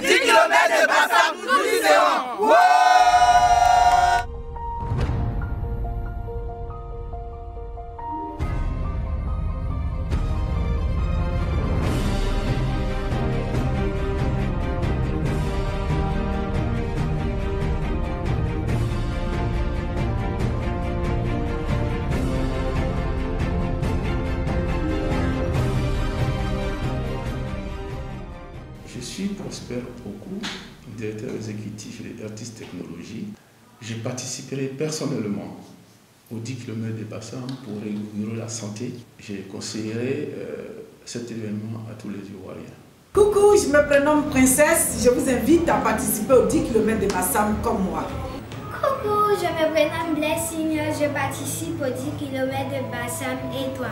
10 km de Bassam, nous y Je suis Prosper Oku, directeur exécutif des Artistes Technologies. Je participerai personnellement aux 10 km de Bassam pour réunir la santé. Je conseillerai euh, cet événement à tous les Ivoiriens. Coucou, je me prénomme Princesse. Je vous invite à participer aux 10 km de Bassam comme moi. Coucou, je me prénomme Blessing. Je participe aux 10 km de Bassam et toi?